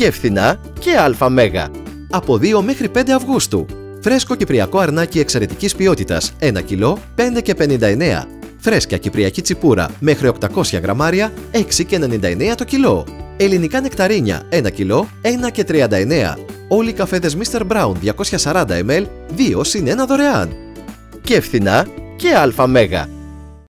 Και φθηνά και αλφα μέγα. Από 2 μέχρι 5 Αυγούστου. Φρέσκο κυπριακό αρνάκι εξαιρετικής ποιότητας 1 κιλό 5 και 59. Φρέσκια κυπριακή τσιπούρα μέχρι 800 γραμμάρια 6 και 99 το κιλό. Ελληνικά νεκταρίνια 1 κιλό 1 και 39. Όλοι οι καφέδες Mr. Brown 240 ml 2 συν 1 δωρεάν. Και φθηνά και αλφα μέγα.